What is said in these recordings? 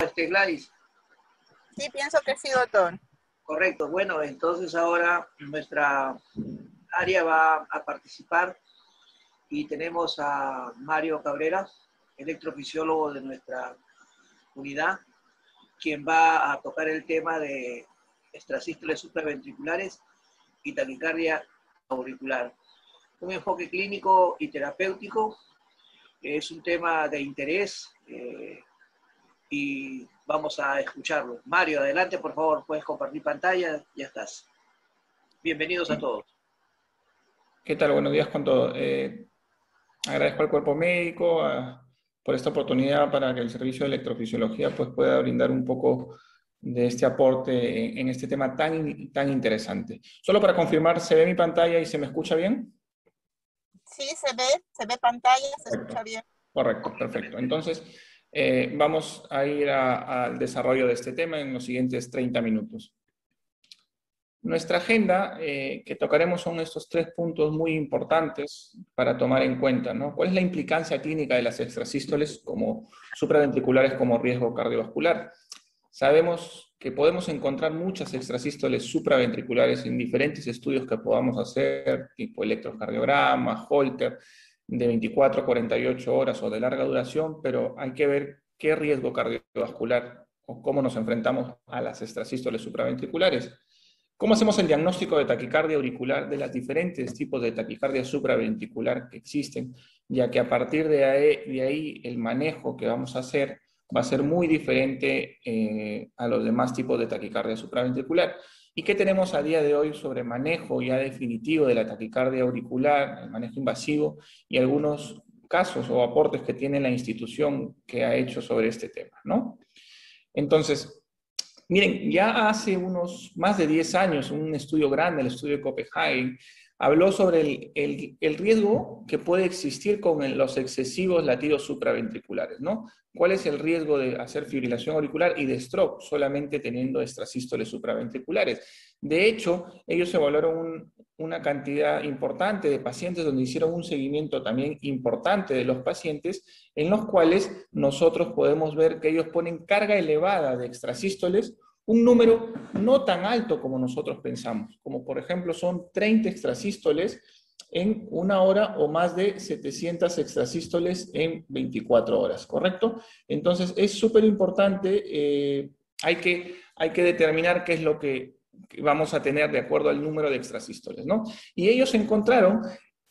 este, Gladys? Sí, pienso que sí, doctor. Correcto. Bueno, entonces ahora nuestra área va a participar y tenemos a Mario Cabrera, electrofisiólogo de nuestra unidad, quien va a tocar el tema de extrasístoles supraventriculares y taquicardia auricular. Un enfoque clínico y terapéutico es un tema de interés eh, y vamos a escucharlo. Mario, adelante, por favor, puedes compartir pantalla, ya estás. Bienvenidos a todos. ¿Qué tal? Buenos días con todos. Eh, agradezco al cuerpo médico por esta oportunidad para que el servicio de electrofisiología pues, pueda brindar un poco de este aporte en, este tema tan, tan interesante. Solo para confirmar, ¿se ve mi pantalla y se me escucha bien? Sí, se ve, se ve pantalla, se escucha bien. Correcto, perfecto. Entonces, eh, vamos a ir al desarrollo de este tema en los siguientes 30 minutos. Nuestra agenda eh, que tocaremos son estos tres puntos muy importantes para tomar en cuenta. ¿no? ¿Cuál es la implicancia clínica de las extrasístoles como supraventriculares como riesgo cardiovascular? Sabemos que podemos encontrar muchas extrasístoles supraventriculares en diferentes estudios que podamos hacer, tipo electrocardiograma, Holter, de 24 a 48 horas o de larga duración, pero hay que ver qué riesgo cardiovascular o cómo nos enfrentamos a las extrasístoles supraventriculares. ¿Cómo hacemos el diagnóstico de taquicardia auricular de los diferentes tipos de taquicardia supraventricular que existen? Ya que a partir de ahí, el manejo que vamos a hacer va a ser muy diferente eh, a los demás tipos de taquicardia supraventricular. ¿Y qué tenemos a día de hoy sobre manejo ya definitivo de la taquicardia auricular, el manejo invasivo y algunos casos o aportes que tiene la institución que ha hecho sobre este tema, ¿no? Entonces, miren, ya hace unos más de 10 años, un estudio grande, el estudio de Copenhagen, habló sobre el, riesgo que puede existir con los excesivos latidos supraventriculares, ¿no? ¿Cuál es el riesgo de hacer fibrilación auricular y de stroke solamente teniendo extrasístoles supraventriculares? De hecho, ellos evaluaron una cantidad importante de pacientes donde hicieron un seguimiento también importante de los pacientes, en los cuales nosotros podemos ver que ellos ponen carga elevada de extrasístoles un número no tan alto como nosotros pensamos, como por ejemplo son 30 extrasístoles en una hora o más de 700 extrasístoles en 24 horas, ¿correcto? Entonces es súper importante, eh, hay, que, hay que determinar qué es lo que vamos a tener de acuerdo al número de extrasístoles, ¿no? Y ellos encontraron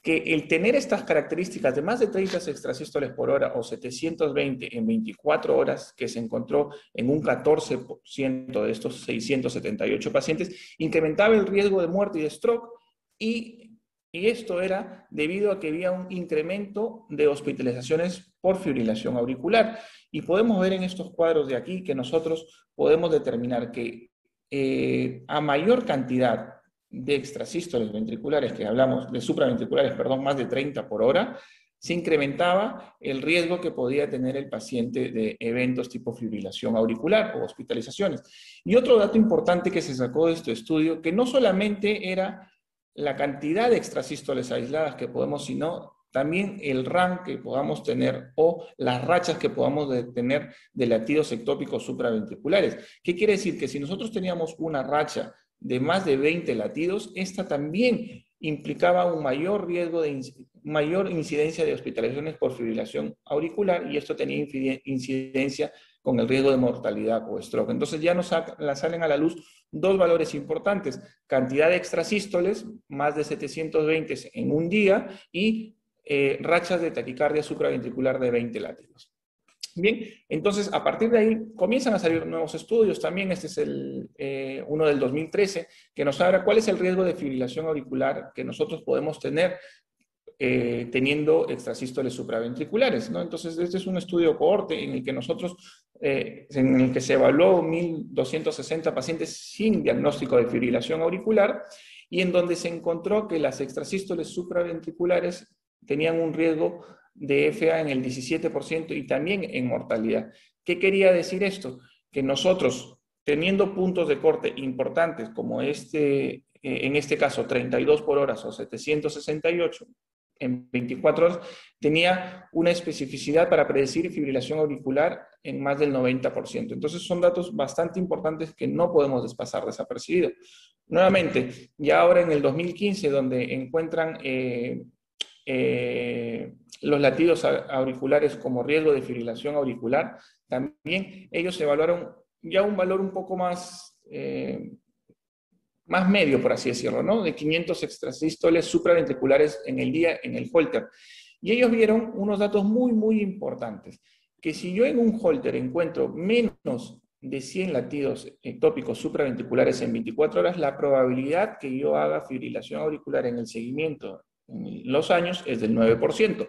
que el tener estas características de más de 30 extrasístoles por hora o 720 en 24 horas, que se encontró en un 14% de estos 678 pacientes, incrementaba el riesgo de muerte y de stroke y, esto era debido a que había un incremento de hospitalizaciones por fibrilación auricular. Y podemos ver en estos cuadros de aquí que nosotros podemos determinar que eh, a mayor cantidad de extrasístoles ventriculares, que hablamos de supraventriculares, perdón, más de 30 por hora, se incrementaba el riesgo que podía tener el paciente de eventos tipo fibrilación auricular o hospitalizaciones. Y otro dato importante que se sacó de este estudio, que no solamente era la cantidad de extrasístoles aisladas que podemos, sino también el RAM que podamos tener o las rachas que podamos tener de latidos ectópicos supraventriculares. ¿Qué quiere decir? Que si nosotros teníamos una racha de más de 20 latidos, esta también implicaba un mayor riesgo de mayor incidencia de hospitalizaciones por fibrilación auricular y esto tenía incidencia con el riesgo de mortalidad o stroke. Entonces ya nos salen a la luz dos valores importantes, cantidad de extrasístoles, más de 720 en un día, y eh, rachas de taquicardia supraventricular de 20 latidos. Bien, entonces a partir de ahí comienzan a salir nuevos estudios. También este es el, eh, uno del 2013 que nos habla cuál es el riesgo de fibrilación auricular que nosotros podemos tener eh, teniendo extrasístoles supraventriculares. ¿no? Entonces este es un estudio cohorte en el que nosotros, eh, en el que se evaluó 1.260 pacientes sin diagnóstico de fibrilación auricular y en donde se encontró que las extrasístoles supraventriculares tenían un riesgo de FA en el 17% y también en mortalidad. ¿Qué quería decir esto? Que nosotros, teniendo puntos de corte importantes como este, eh, en este caso 32 por hora o 768, en 24 horas, tenía una especificidad para predecir fibrilación auricular en más del 90%. Entonces son datos bastante importantes que no podemos despasar desapercibidos. Nuevamente, ya ahora en el 2015, donde encuentran eh, eh, los latidos auriculares como riesgo de fibrilación auricular, también ellos evaluaron ya un valor un poco más, eh, más medio, por así decirlo, ¿no? De 500 extrasístoles supraventriculares en el día en el Holter. Y ellos vieron unos datos muy, muy importantes, que si yo en un Holter encuentro menos de 100 latidos ectópicos supraventriculares en 24 horas, la probabilidad que yo haga fibrilación auricular en el seguimiento los años es del 9%.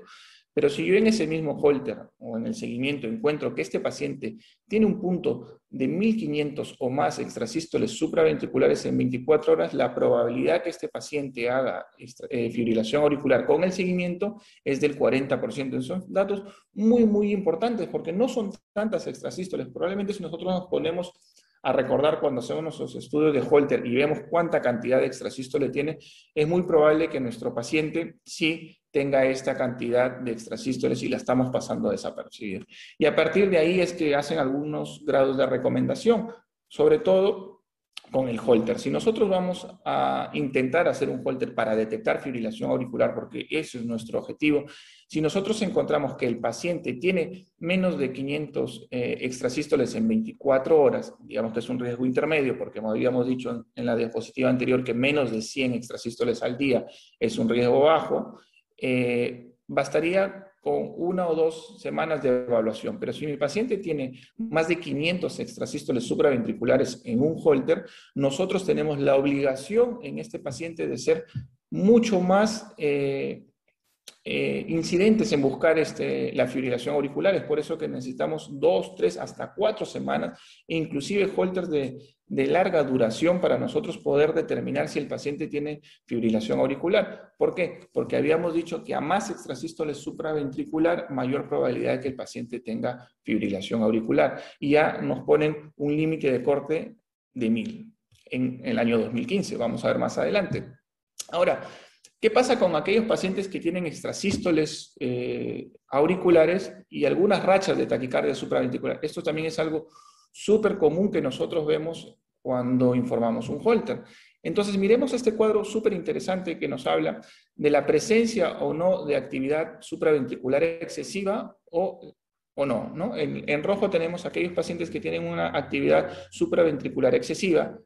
Pero si yo en ese mismo holter o en el seguimiento encuentro que este paciente tiene un punto de 1500 o más extrasístoles supraventriculares en 24 horas, la probabilidad que este paciente haga eh, fibrilación auricular con el seguimiento es del 40%. Son datos muy, muy importantes porque no son tantas extrasístoles. Probablemente si nosotros nos ponemos a recordar cuando hacemos nuestros estudios de Holter y vemos cuánta cantidad de extrasístole tiene, es muy probable que nuestro paciente sí tenga esta cantidad de extrasístoles y la estamos pasando a desapercibir. Y a partir de ahí es que hacen algunos grados de recomendación, sobre todo con el holter. Si nosotros vamos a intentar hacer un holter para detectar fibrilación auricular, porque ese es nuestro objetivo, si nosotros encontramos que el paciente tiene menos de 500 eh, extrasístoles en 24 horas, digamos que es un riesgo intermedio, porque como habíamos dicho en, la diapositiva anterior que menos de 100 extrasístoles al día es un riesgo bajo, eh, bastaría con una o dos semanas de evaluación. Pero si mi paciente tiene más de 500 extrasístoles supraventriculares en un holter, nosotros tenemos la obligación en este paciente de ser mucho más eh, eh, incidentes en buscar este, la fibrilación auricular. Es por eso que necesitamos dos, tres, hasta cuatro semanas, inclusive holters de, larga duración para nosotros poder determinar si el paciente tiene fibrilación auricular. ¿Por qué? Porque habíamos dicho que a más extrasístoles supraventricular, mayor probabilidad de que el paciente tenga fibrilación auricular. Y ya nos ponen un límite de corte de 1000 en el año 2015. Vamos a ver más adelante. Ahora, ¿Qué pasa con aquellos pacientes que tienen extrasístoles eh, auriculares y algunas rachas de taquicardia supraventricular? Esto también es algo súper común que nosotros vemos cuando informamos un Holter. Entonces, miremos este cuadro súper interesante que nos habla de la presencia o no de actividad supraventricular excesiva o. ¿no? En, en rojo tenemos aquellos pacientes que tienen una actividad supraventricular excesiva,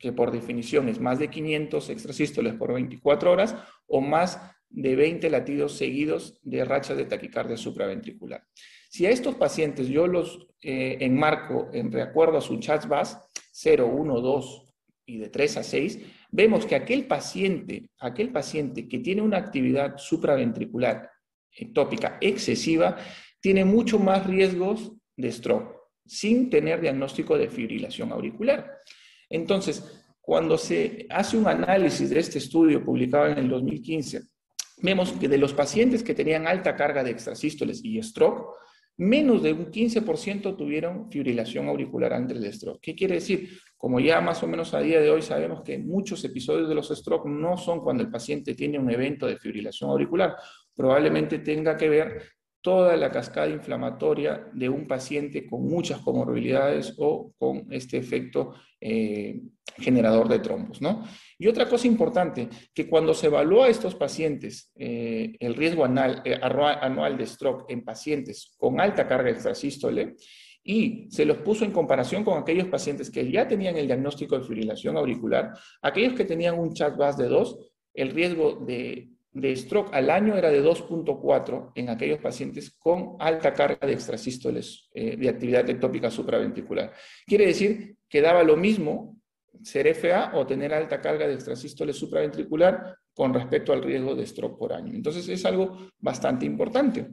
que por definición es más de 500 extrasístoles por 24 horas o más de 20 latidos seguidos de rachas de taquicardia supraventricular. Si a estos pacientes yo los eh, enmarco en recuerdo a su CHATS-VAS 0, 1, 2 y de 3 a 6, vemos que aquel paciente, aquel paciente que tiene una actividad supraventricular ectópica excesiva tiene mucho más riesgos de stroke sin tener diagnóstico de fibrilación auricular. Entonces, cuando se hace un análisis de este estudio publicado en el 2015, vemos que de los pacientes que tenían alta carga de extrasístoles y stroke, menos de un 15% tuvieron fibrilación auricular antes del stroke. ¿Qué quiere decir? Como ya más o menos a día de hoy sabemos que muchos episodios de los stroke no son cuando el paciente tiene un evento de fibrilación auricular, probablemente tenga que ver toda la cascada inflamatoria de un paciente con muchas comorbilidades o con este efecto eh, generador de trombos. ¿no? Y otra cosa importante, que cuando se evalúa a estos pacientes eh, el riesgo anual, eh, anual de stroke en pacientes con alta carga extrasístole, y se los puso en comparación con aquellos pacientes que ya tenían el diagnóstico de fibrilación auricular, aquellos que tenían un chat VAS de 2, el riesgo de de stroke al año era de 2.4 en aquellos pacientes con alta carga de extrasístoles eh, de actividad ectópica supraventricular. Quiere decir que daba lo mismo ser FA o tener alta carga de extrasístoles supraventricular con respecto al riesgo de stroke por año. Entonces es algo bastante importante.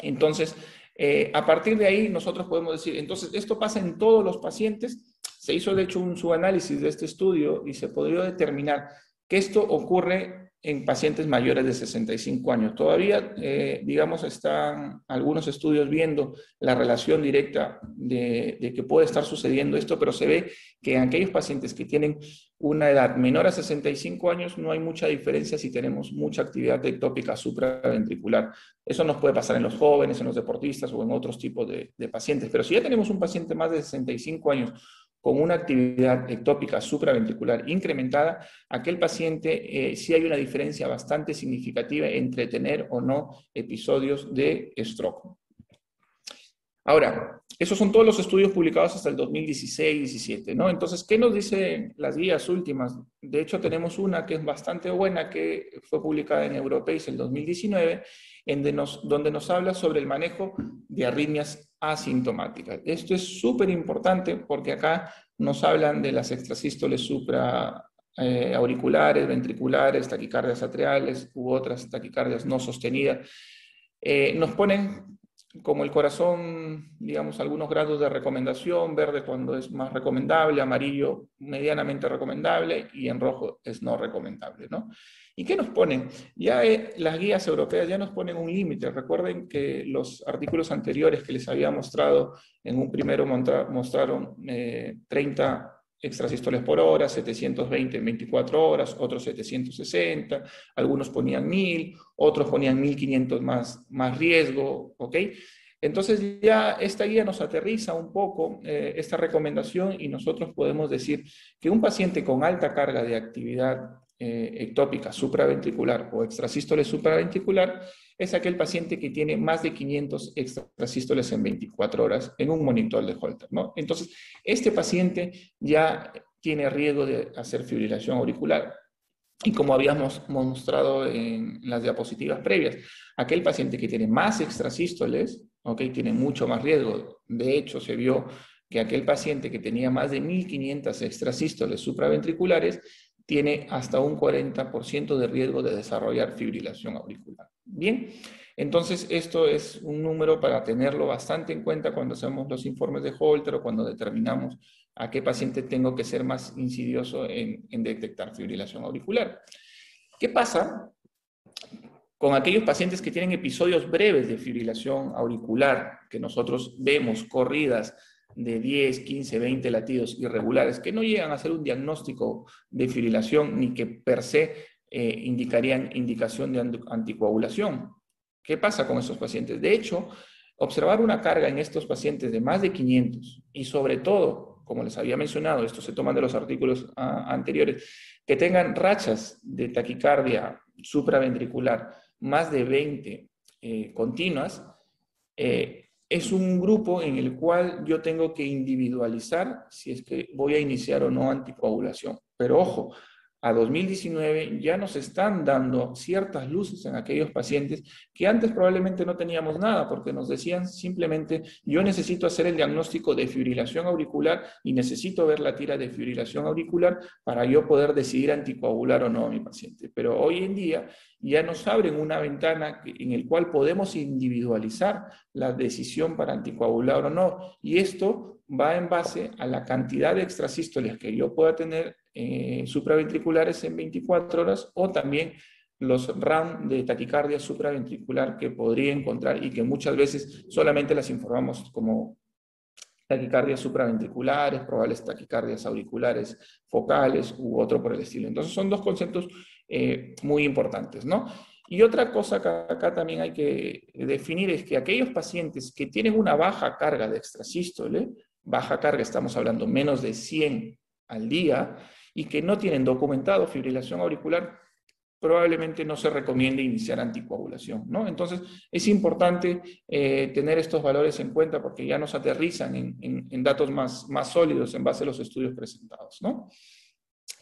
Entonces, eh, a partir de ahí nosotros podemos decir, entonces esto pasa en todos los pacientes. Se hizo de hecho un subanálisis de este estudio y se podría determinar que esto ocurre en pacientes mayores de 65 años. Todavía, eh, digamos, están algunos estudios viendo la relación directa de, que puede estar sucediendo esto, pero se ve que en aquellos pacientes que tienen una edad menor a 65 años, no hay mucha diferencia si tenemos mucha actividad ectópica supraventricular. Eso nos puede pasar en los jóvenes, en los deportistas o en otros tipos de, pacientes. Pero si ya tenemos un paciente más de 65 años con una actividad ectópica supraventricular incrementada, aquel paciente eh, sí hay una diferencia bastante significativa entre tener o no episodios de stroke. Ahora, esos son todos los estudios publicados hasta el 2016-17, ¿no? Entonces, ¿qué nos dicen las guías últimas? De hecho, tenemos una que es bastante buena, que fue publicada en Europace en 2019, en donde nos habla sobre el manejo de arritmias asintomáticas. Esto es súper importante porque acá nos hablan de las extrasístoles supra eh, auriculares, ventriculares, taquicardias atriales u otras taquicardias no sostenidas. Eh, nos ponen como el corazón, digamos, algunos grados de recomendación, verde cuando es más recomendable, amarillo medianamente recomendable y en rojo es no recomendable, ¿no? ¿Y qué nos ponen? Ya eh, las guías europeas ya nos ponen un límite. Recuerden que los artículos anteriores que les había mostrado, en un primero mostraron 30 extrasístoles por hora, 720 en 24 horas, otros 760, algunos ponían 1000, otros ponían 1500 más, más riesgo, ¿ok? Entonces ya esta guía nos aterriza un poco eh, esta recomendación y nosotros podemos decir que un paciente con alta carga de actividad ectópica supraventricular o extrasístole supraventricular es aquel paciente que tiene más de 500 extrasístoles en 24 horas en un monitor de Holter. Entonces, este paciente ya tiene riesgo de hacer fibrilación auricular. Y como habíamos mostrado en las diapositivas previas, aquel paciente que tiene más extrasístoles, ¿okay? tiene mucho más riesgo. De hecho, se vio que aquel paciente que tenía más de 1500 extrasístoles supraventriculares tiene hasta un 40% de riesgo de desarrollar fibrilación auricular. Bien, entonces esto es un número para tenerlo bastante en cuenta cuando hacemos los informes de Holter o cuando determinamos a qué paciente tengo que ser más insidioso en, en detectar fibrilación auricular. ¿Qué pasa con aquellos pacientes que tienen episodios breves de fibrilación auricular, que nosotros vemos corridas de 10, 15, 20 latidos irregulares que no llegan a ser un diagnóstico de fibrilación ni que per se eh, indicarían indicación de anticoagulación. ¿Qué pasa con esos pacientes? De hecho, observar una carga en estos pacientes de más de 500 y sobre todo, como les había mencionado, esto se toman de los artículos ah, anteriores, que tengan rachas de taquicardia supraventricular más de 20 eh, continuas, eh, es un grupo en el cual yo tengo que individualizar si es que voy a iniciar o no anticoagulación. Pero ojo, a 2019 ya nos están dando ciertas luces en aquellos pacientes que antes probablemente no teníamos nada porque nos decían simplemente yo necesito hacer el diagnóstico de fibrilación auricular y necesito ver la tira de fibrilación auricular para yo poder decidir anticoagular o no a mi paciente. Pero hoy en día ya nos abren una ventana en el cual podemos individualizar la decisión para anticoagular o no y esto va en base a la cantidad de extrasístoles que yo pueda tener eh, supraventriculares en 24 horas o también los RAM de taquicardia supraventricular que podría encontrar y que muchas veces solamente las informamos como taquicardias supraventriculares, probables taquicardias auriculares focales u otro por el estilo. Entonces son dos conceptos eh, muy importantes, ¿no? Y otra cosa que acá también hay que definir es que aquellos pacientes que tienen una baja carga de extrasístole, baja carga, estamos hablando menos de 100 al día, y que no tienen documentado fibrilación auricular, probablemente no se recomiende iniciar anticoagulación. ¿no? Entonces, es importante eh, tener estos valores en cuenta porque ya nos aterrizan en, datos más, más, sólidos en base a los estudios presentados. ¿no?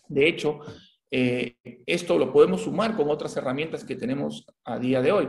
De hecho, eh, esto lo podemos sumar con otras herramientas que tenemos a día de hoy.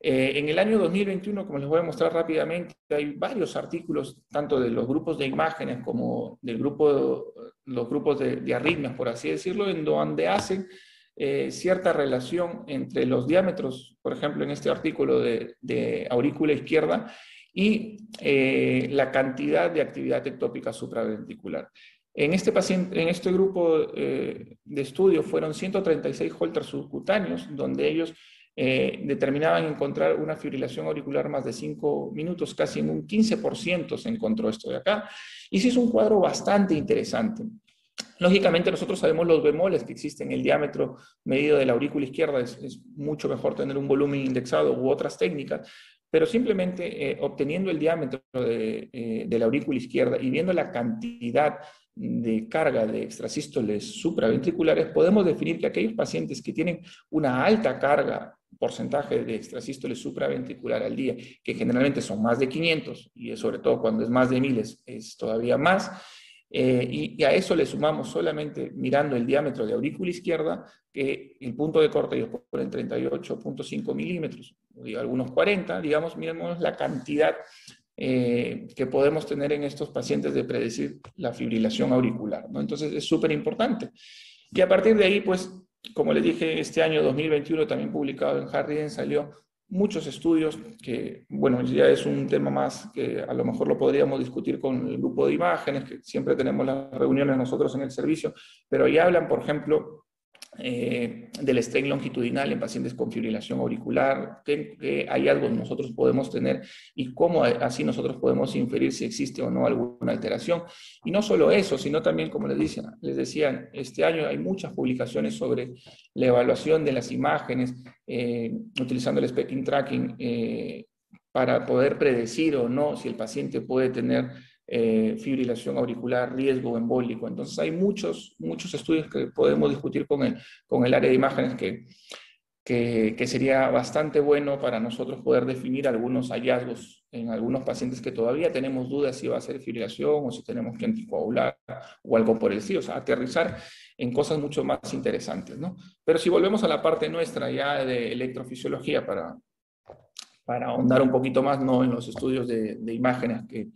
Eh, en el año 2021, como les voy a mostrar rápidamente, hay varios artículos, tanto de los grupos de imágenes como del grupo, los grupos de, arritmias, por así decirlo, en donde hacen eh, cierta relación entre los diámetros, por ejemplo, en este artículo de, aurícula izquierda, y eh, la cantidad de actividad ectópica supraventricular. En este, paciente, en este grupo de estudio fueron 136 holters subcutáneos, donde ellos eh, determinaban encontrar una fibrilación auricular más de 5 minutos, casi en un 15% se encontró esto de acá. Y sí es un cuadro bastante interesante. Lógicamente nosotros sabemos los bemoles que existen, el diámetro medido de la aurícula izquierda es, mucho mejor tener un volumen indexado u otras técnicas, pero simplemente eh, obteniendo el diámetro de, eh, de, la aurícula izquierda y viendo la cantidad de carga de extrasístoles supraventriculares, podemos definir que aquellos pacientes que tienen una alta carga, porcentaje de extrasístoles supraventricular al día, que generalmente son más de 500, y sobre todo cuando es más de miles es todavía más, eh, y, a eso le sumamos solamente mirando el diámetro de aurícula izquierda, que el punto de corte ellos ponen 38.5 milímetros, o algunos 40, digamos, miremos la cantidad eh, que podemos tener en estos pacientes de predecir la fibrilación auricular. ¿no? Entonces es súper importante. Y a partir de ahí, pues, como les dije, este año 2021 también publicado en Harry salió muchos estudios que, bueno, ya es un tema más que a lo mejor lo podríamos discutir con el grupo de imágenes, que siempre tenemos las reuniones nosotros en el servicio, pero ya hablan, por ejemplo, eh, del strain longitudinal en pacientes con fibrilación auricular, qué, hallazgos nosotros podemos tener y cómo así nosotros podemos inferir si existe o no alguna alteración. Y no solo eso, sino también, como les, decía, les decían, este año hay muchas publicaciones sobre la evaluación de las imágenes eh, utilizando el spectrum tracking eh, para poder predecir o no si el paciente puede tener eh, fibrilación auricular, riesgo embólico. Entonces hay muchos, muchos estudios que podemos discutir con el, con el área de imágenes que, que, sería bastante bueno para nosotros poder definir algunos hallazgos en algunos pacientes que todavía tenemos dudas si va a ser fibrilación o si tenemos que anticoagular o algo por el estilo. O sea, aterrizar en cosas mucho más interesantes, ¿no? Pero si volvemos a la parte nuestra ya de electrofisiología para, para ahondar un poquito más, ¿no? En los estudios de, de imágenes que,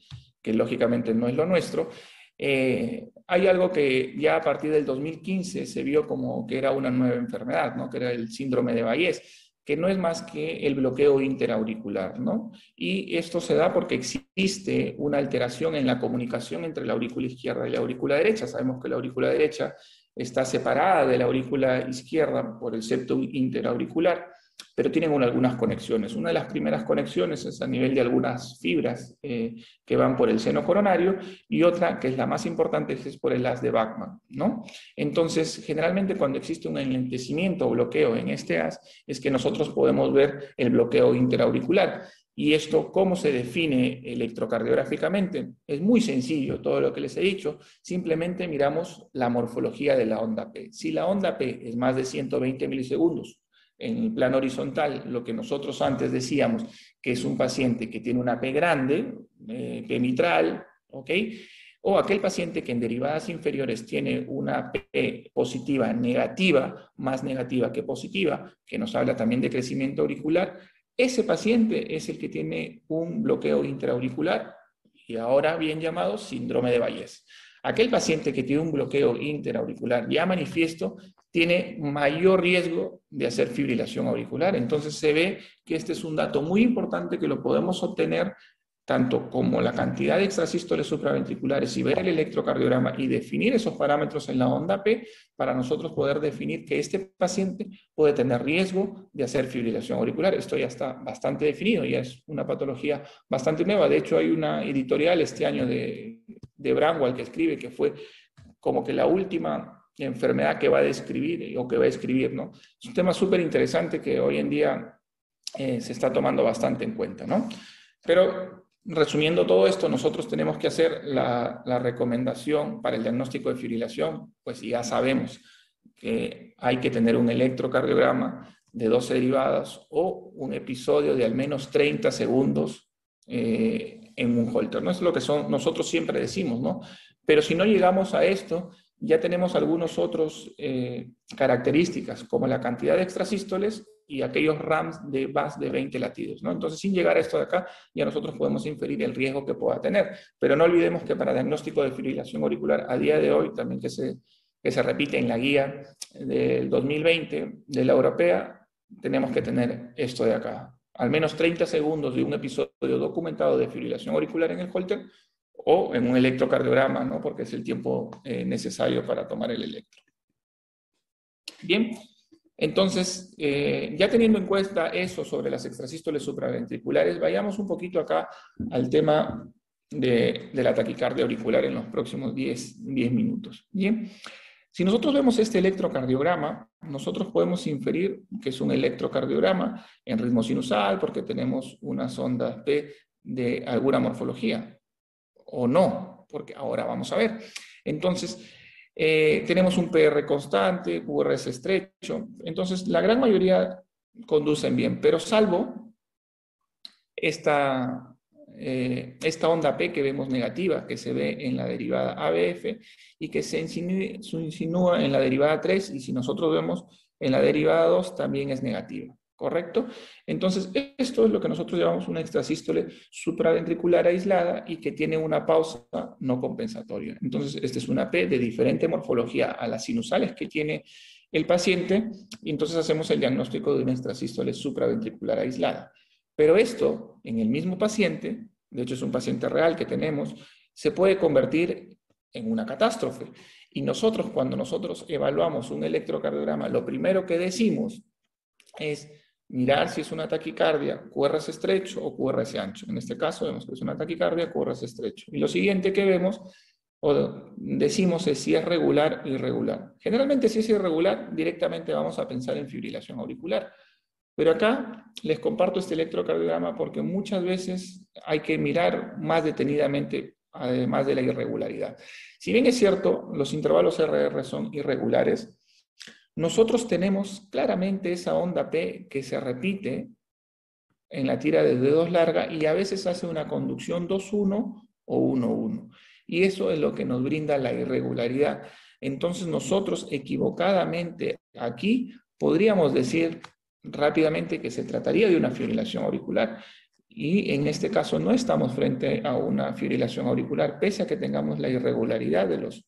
que lógicamente no es lo nuestro, eh, hay algo que ya a partir del 2015 se vio como que era una nueva enfermedad, ¿no? que era el síndrome de Bayes, que no es más que el bloqueo interauricular. ¿no? Y esto se da porque existe una alteración en la comunicación entre la aurícula izquierda y la aurícula derecha. Sabemos que la aurícula derecha está separada de la aurícula izquierda por el septo interauricular pero tienen algunas conexiones. Una de las primeras conexiones es a nivel de algunas fibras eh, que van por el seno coronario y otra, que es la más importante, es por el as de Bachmann. ¿no? Entonces, generalmente cuando existe un enlentecimiento o bloqueo en este as, es que nosotros podemos ver el bloqueo interauricular. ¿Y esto cómo se define electrocardiográficamente? Es muy sencillo, todo lo que les he dicho. Simplemente miramos la morfología de la onda P. Si la onda P es más de 120 milisegundos en el plano horizontal lo que nosotros antes decíamos, que es un paciente que tiene una P grande, eh, P mitral, ¿ok? O aquel paciente que en derivadas inferiores tiene una P positiva negativa, más negativa que positiva, que nos habla también de crecimiento auricular, ese paciente es el que tiene un bloqueo intraauricular y ahora bien llamado síndrome de Bayes. Aquel paciente que tiene un bloqueo interauricular ya manifiesto tiene mayor riesgo de hacer fibrilación auricular. Entonces se ve que este es un dato muy importante que lo podemos obtener tanto como la cantidad de extrasístoles supraventriculares y ver el electrocardiograma y definir esos parámetros en la onda P para nosotros poder definir que este paciente puede tener riesgo de hacer fibrilación auricular. Esto ya está bastante definido, ya es una patología bastante nueva. De hecho, hay una editorial este año de, de Bramwell que escribe que fue como que la última enfermedad que va a describir o que va a escribir, ¿no? Es un tema súper interesante que hoy en día eh, se está tomando bastante en cuenta, ¿no? Pero resumiendo todo esto, nosotros tenemos que hacer la, recomendación para el diagnóstico de fibrilación, pues ya sabemos que hay que tener un electrocardiograma de 12 derivadas o un episodio de al menos 30 segundos eh, en un holter, ¿no? Es lo que son, nosotros siempre decimos, ¿no? Pero si no llegamos a esto, ya tenemos algunos otros eh, características, como la cantidad de extrasístoles y aquellos RAMs de más de 20 latidos. ¿no? Entonces, sin llegar a esto de acá, ya nosotros podemos inferir el riesgo que pueda tener. Pero no olvidemos que para diagnóstico de fibrilación auricular, a día de hoy, también que se, que se repite en la guía del 2020 de la europea, tenemos que tener esto de acá. Al menos 30 segundos de un episodio documentado de fibrilación auricular en el Holter o en un electrocardiograma, ¿no? porque es el tiempo eh, necesario para tomar el electro. Bien, entonces, eh, ya teniendo en cuenta eso sobre las extrasístoles supraventriculares, vayamos un poquito acá al tema de, la taquicardia auricular en los próximos 10, 10 minutos. Bien, si nosotros vemos este electrocardiograma, nosotros podemos inferir que es un electrocardiograma en ritmo sinusal porque tenemos unas ondas P de alguna morfología, o no, porque ahora vamos a ver. Entonces, eh, tenemos un PR constante, QRS estrecho, entonces la gran mayoría conducen bien, pero salvo esta, eh, esta onda P que vemos negativa, que se ve en la derivada ABF y que se insinúa en la derivada 3 y si nosotros vemos en la derivada 2 también es negativa. ¿Correcto? Entonces, esto es lo que nosotros llamamos una extrasístole supraventricular aislada y que tiene una pausa no compensatoria. Entonces, esta es una P de diferente morfología a las sinusales que tiene el paciente y entonces hacemos el diagnóstico de una extrasístole supraventricular aislada. Pero esto, en el mismo paciente, de hecho es un paciente real que tenemos, se puede convertir en una catástrofe. Y nosotros, cuando nosotros evaluamos un electrocardiograma, lo primero que decimos es mirar si es una taquicardia QRS estrecho o QRS ancho. En este caso vemos que es una taquicardia QRS estrecho. Y lo siguiente que vemos o decimos es si es regular o irregular. Generalmente si es irregular, directamente vamos a pensar en fibrilación auricular. Pero acá les comparto este electrocardiograma porque muchas veces hay que mirar más detenidamente además de la irregularidad. Si bien es cierto, los intervalos RR son irregulares, nosotros tenemos claramente esa onda P que se repite en la tira de dedos larga y a veces hace una conducción 2-1 o 1-1. Y eso es lo que nos brinda la irregularidad. Entonces nosotros equivocadamente aquí podríamos decir rápidamente que se trataría de una fibrilación auricular y en este caso no estamos frente a una fibrilación auricular, pese a que tengamos la irregularidad de los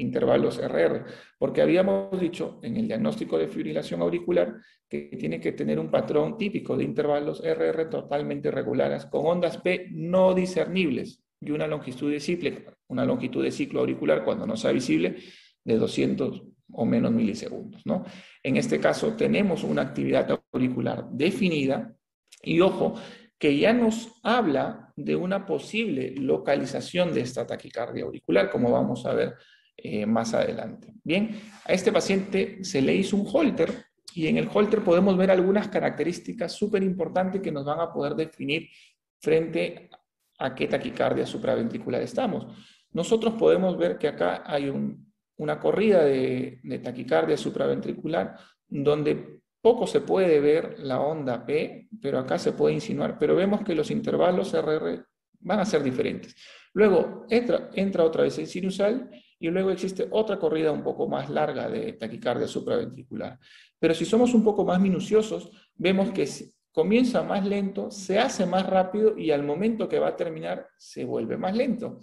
intervalos RR, porque habíamos dicho en el diagnóstico de fibrilación auricular que tiene que tener un patrón típico de intervalos RR totalmente regulares, con ondas P no discernibles y una longitud de ciclo, una longitud de ciclo auricular cuando no sea visible de 200 o menos milisegundos. ¿no? En este caso tenemos una actividad auricular definida y ojo, que ya nos habla de una posible localización de esta taquicardia auricular, como vamos a ver eh, más adelante. Bien, a este paciente se le hizo un holter y en el holter podemos ver algunas características súper importantes que nos van a poder definir frente a qué taquicardia supraventricular estamos. Nosotros podemos ver que acá hay una corrida de, taquicardia supraventricular donde poco se puede ver la onda P, pero acá se puede insinuar, pero vemos que los intervalos RR van a ser diferentes. Luego entra, entra otra vez el sinusal y luego existe otra corrida un poco más larga de taquicardia supraventricular. Pero si somos un poco más minuciosos, vemos que comienza más lento, se hace más rápido y al momento que va a terminar se vuelve más lento.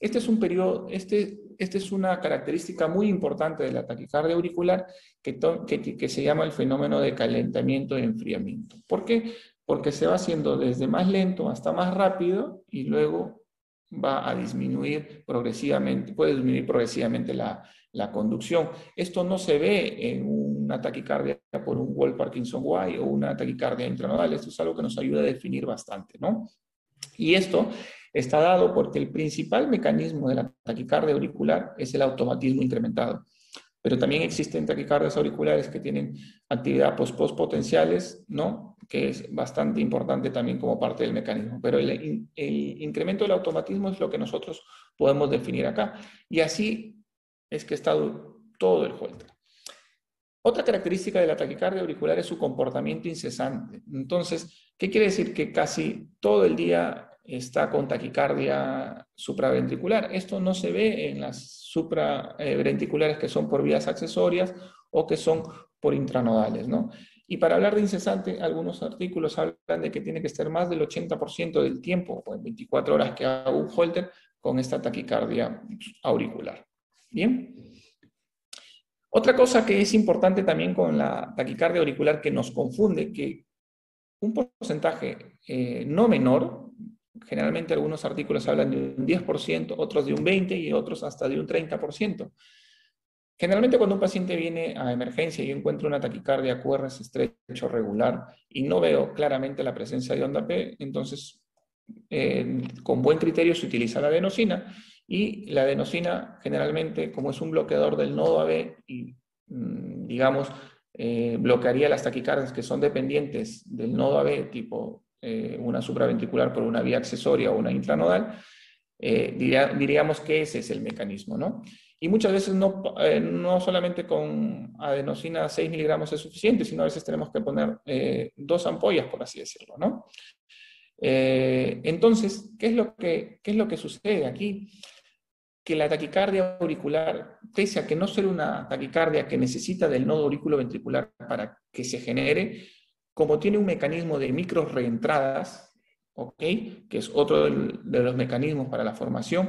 Este es un periodo, este, este es una característica muy importante de la taquicardia auricular que, que, que se llama el fenómeno de calentamiento y enfriamiento. ¿Por qué? Porque se va haciendo desde más lento hasta más rápido y luego va a disminuir progresivamente, puede disminuir progresivamente la, conducción. Esto no se ve en una taquicardia por un Wall Parkinson Y o una taquicardia intranodal. Esto es algo que nos ayuda a definir bastante, ¿no? Y esto está dado porque el principal mecanismo de la taquicardia auricular es el automatismo incrementado. Pero también existen taquicardias auriculares que tienen actividad post-post potenciales, ¿no? Que es bastante importante también como parte del mecanismo. Pero el, incremento del automatismo es lo que nosotros podemos definir acá. Y así es que está todo el juego. Otra característica de la taquicardia auricular es su comportamiento incesante. Entonces, ¿qué quiere decir? Que casi todo el día está con taquicardia supraventricular. Esto no se ve en las supraventriculares que son por vías accesorias o que son por intranodales, ¿no? Y para hablar de incesante, algunos artículos hablan de que tiene que estar más del 80% del tiempo, o en 24 horas que haga un holter, con esta taquicardia auricular. Bien. Otra cosa que es importante también con la taquicardia auricular que nos confunde, que un porcentaje eh, no menor Generalmente algunos artículos hablan de un 10%, otros de un 20% y otros hasta de un 30%. Generalmente cuando un paciente viene a emergencia y yo encuentro una taquicardia QRS estrecho regular y no veo claramente la presencia de onda P, entonces eh, con buen criterio se utiliza la adenosina y la adenosina generalmente, como es un bloqueador del nodo AB y mm, digamos, eh, bloquearía las taquicardias que son dependientes del nodo AB, tipo eh, una supraventricular por una vía accesoria o una intranodal, diríamos que ese es el mecanismo, ¿no? Y muchas veces no, no solamente con adenosina 6 miligramos es suficiente, sino a veces tenemos que poner dos ampollas, por así decirlo, ¿no? Eh, entonces, ¿qué es, lo que, ¿qué es lo que sucede aquí? Que la taquicardia auricular, pese a que no sea una taquicardia que necesita del nodo auriculoventricular para que se genere, como tiene un mecanismo de micro reentradas, que es otro de los mecanismos para la formación,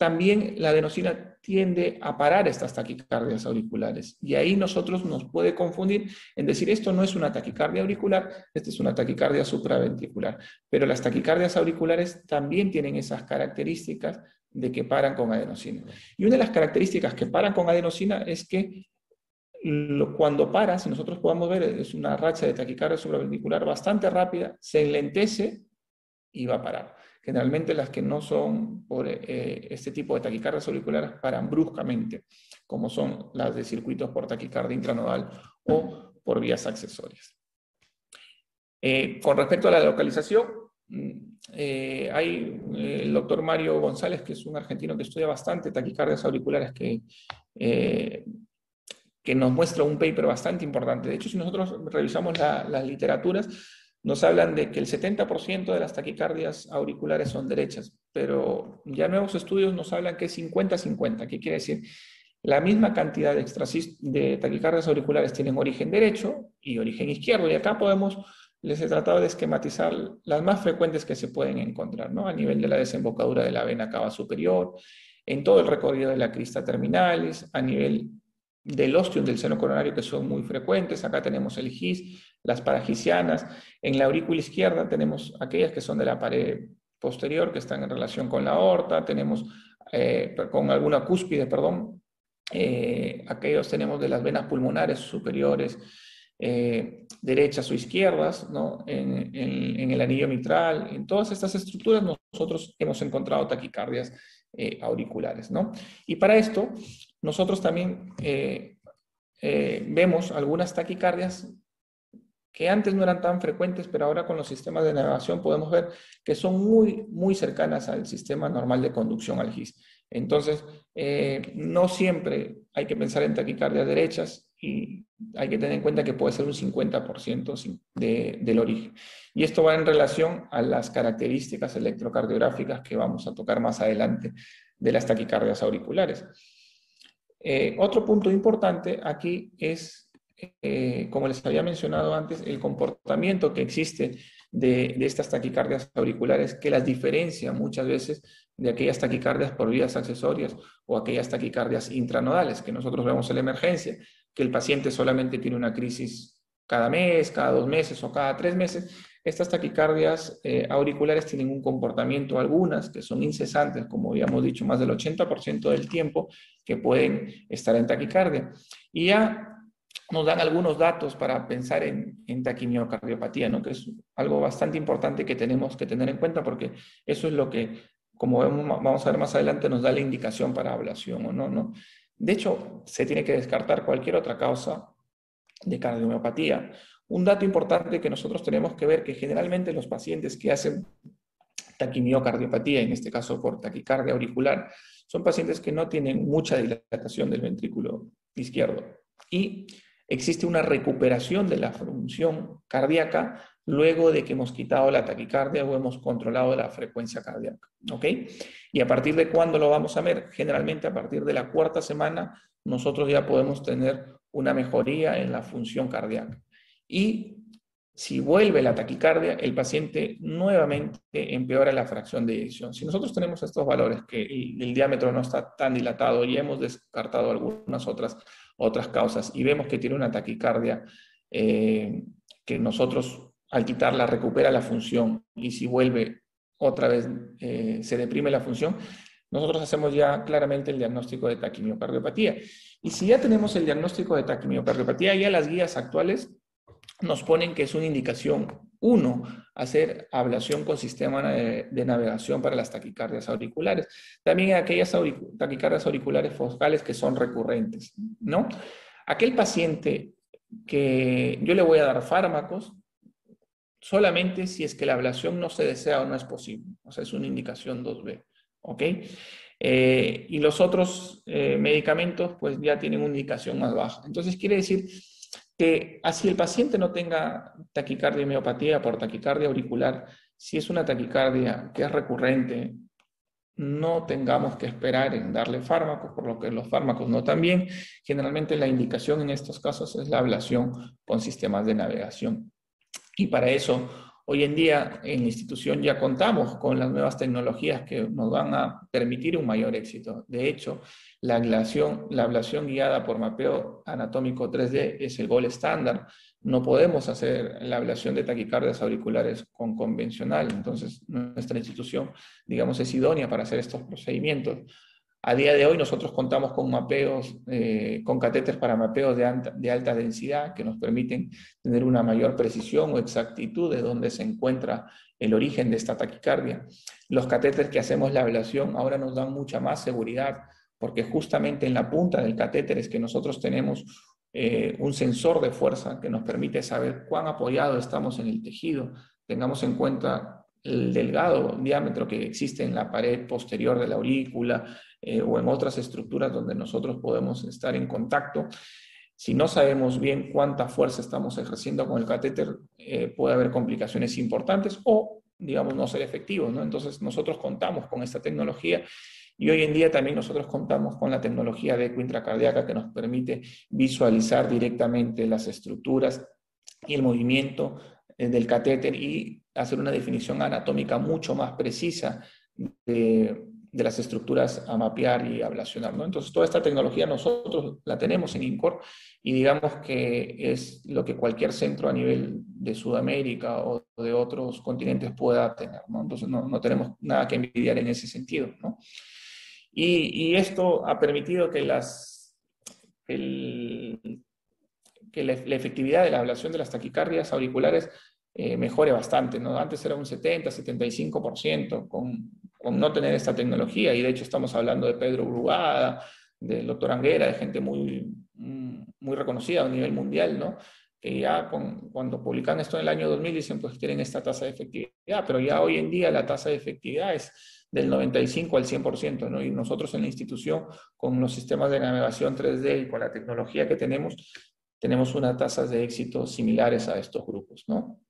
también la adenosina tiende a parar estas taquicardias auriculares. Y ahí nosotros nos puede confundir en decir esto no es una taquicardia auricular, esta es una taquicardia supraventricular. Pero las taquicardias auriculares también tienen esas características de que paran con adenosina. Y una de las características que paran con adenosina es que cuando para, si nosotros podamos ver, es una racha de taquicardia supraventricular bastante rápida, se enlentece y va a parar. Generalmente las que no son por eh, este tipo de taquicardias auriculares paran bruscamente, como son las de circuitos por taquicardia intranodal o por vías accesorias. Eh, con respecto a la localización, mm, eh, hay el doctor Mario González, que es un argentino que estudia bastante taquicardias auriculares, que, que nos muestra un paper bastante importante. De hecho, si nosotros revisamos las literaturas, nos hablan de que el 70% de las taquicardias auriculares son derechas, pero ya nuevos estudios nos hablan que es 50-50. ¿Qué quiere decir? La misma cantidad de, de taquicardias auriculares tienen origen derecho y origen izquierdo, y acá podemos, les he tratado de esquematizar las más frecuentes que se pueden encontrar, ¿no? A nivel de la desembocadura de la vena cava superior, en todo el recorrido de la crista terminalis, a nivel del ostium del seno coronario que son muy frecuentes. Acá tenemos el GIS, las paragisianas. En la aurícula izquierda tenemos aquellas que son de la pared posterior, que están en relación con la aorta. Tenemos eh, con alguna cúspide, perdón. Eh, aquellos tenemos de las venas pulmonares superiores, eh, derechas o izquierdas, ¿no? en, el anillo mitral. En todas estas estructuras nosotros hemos encontrado taquicardias auriculares. ¿no? Y para esto nosotros también vemos algunas taquicardias que antes no eran tan frecuentes, pero ahora con los sistemas de navegación podemos ver que son muy, muy cercanas al sistema normal de conducción al GIS. Entonces, eh, no siempre hay que pensar en taquicardias derechas y hay que tener en cuenta que puede ser un 50% del origen. Y esto va en relación a las características electrocardiográficas que vamos a tocar más adelante de las taquicardias auriculares. Eh, otro punto importante aquí es, eh, como les había mencionado antes, el comportamiento que existe de, estas taquicardias auriculares que las diferencia muchas veces de aquellas taquicardias por vías accesorias o aquellas taquicardias intranodales que nosotros vemos en la emergencia, que el paciente solamente tiene una crisis cada mes, cada dos meses o cada tres meses estas taquicardias eh, auriculares tienen un comportamiento, algunas que son incesantes, como habíamos dicho, más del 80% del tiempo que pueden estar en taquicardia. Y ya nos dan algunos datos para pensar en, en taquimiocardiopatía, ¿no? que es algo bastante importante que tenemos que tener en cuenta porque eso es lo que, como vamos a ver más adelante, nos da la indicación para ablación o no, no. De hecho, se tiene que descartar cualquier otra causa de cardiomiopatía un dato importante que nosotros tenemos que ver que generalmente los pacientes que hacen taquimiocardiopatía, en este caso por taquicardia auricular, son pacientes que no tienen mucha dilatación del ventrículo izquierdo. Y existe una recuperación de la función cardíaca luego de que hemos quitado la taquicardia o hemos controlado la frecuencia cardíaca. ¿Ok? Y a partir de cuándo lo vamos a ver? Generalmente a partir de la cuarta semana nosotros ya podemos tener una mejoría en la función cardíaca y si vuelve la taquicardia, el paciente nuevamente empeora la fracción de eyección. Si nosotros tenemos estos valores, que el, diámetro no está tan dilatado y hemos descartado algunas otras, otras causas y vemos que tiene una taquicardia eh, que nosotros al quitarla recupera la función y si vuelve otra vez eh, se deprime la función, nosotros hacemos ya claramente el diagnóstico de taquimiocardiopatía. Y si ya tenemos el diagnóstico de taquimiocardiopatía, ya las guías actuales nos ponen que es una indicación Uno, hacer ablación con sistema de, navegación para las taquicardias auriculares. También aquellas taquicardias auriculares focales que son recurrentes, ¿no? Aquel paciente que yo le voy a dar fármacos solamente si es que la ablación no se desea o no es posible. O sea, es una indicación 2B, ¿ok? Eh, y los otros eh, medicamentos pues ya tienen una indicación más baja. Entonces quiere decir que así el paciente no tenga taquicardia miopatía por taquicardia auricular, si es una taquicardia que es recurrente, no tengamos que esperar en darle fármacos, por lo que los fármacos no también. Generalmente la indicación en estos casos es la ablación con sistemas de navegación. Y para eso Hoy en día en la institución ya contamos con las nuevas tecnologías que nos van a permitir un mayor éxito. De hecho, la ablación, la ablación guiada por mapeo anatómico 3D es el gol estándar. No podemos hacer la ablación de taquicardias auriculares con convencional, entonces nuestra institución, digamos, es idónea para hacer estos procedimientos. A día de hoy nosotros contamos con mapeos, eh, con catéteres para mapeos de, alta, densidad que nos permiten tener una mayor precisión o exactitud de dónde se encuentra el origen de esta taquicardia. Los catéteres que hacemos la ablación ahora nos dan mucha más seguridad porque justamente en la punta del catéter es que nosotros tenemos eh, un sensor de fuerza que nos permite saber cuán apoyado estamos en el tejido. Tengamos en cuenta el delgado diámetro que existe en la pared posterior de la aurícula, eh, o en otras estructuras donde nosotros podemos estar en contacto. Si no sabemos bien cuánta fuerza estamos ejerciendo con el catéter, eh, puede haber complicaciones importantes o, digamos, no ser efectivos. ¿no? Entonces, nosotros contamos con esta tecnología y hoy en día también nosotros contamos con la tecnología de eco intracardíaca que nos permite visualizar directamente las estructuras y el movimiento eh, del catéter y hacer una definición anatómica mucho más precisa de, de las estructuras a mapear y ablacionar. ¿no? Entonces, toda esta tecnología nosotros la tenemos en INCOR y digamos que es lo que cualquier centro a nivel de Sudamérica o de otros continentes pueda tener. ¿no? Entonces, no, no, tenemos nada que envidiar en ese sentido. Y, y, esto ha permitido que, las, que la, la, efectividad de la ablación de las taquicardias auriculares eh, mejore bastante. ¿no? Antes era un 70, 75% con con no tener esta tecnología. Y de hecho estamos hablando de Pedro Brugada, del doctor Anguera, de gente muy, mm, muy reconocida a nivel mundial, ¿no? que ya cuando publican esto en el año 2000 dicen pues tienen esta tasa de efectividad, pero ya hoy en día la tasa de efectividad es del 95 al 100%, ¿no? Y nosotros en la institución, con los sistemas de navegación 3D y con la tecnología que tenemos, tenemos unas tasas de éxito similares a estos grupos, ¿no?